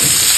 you.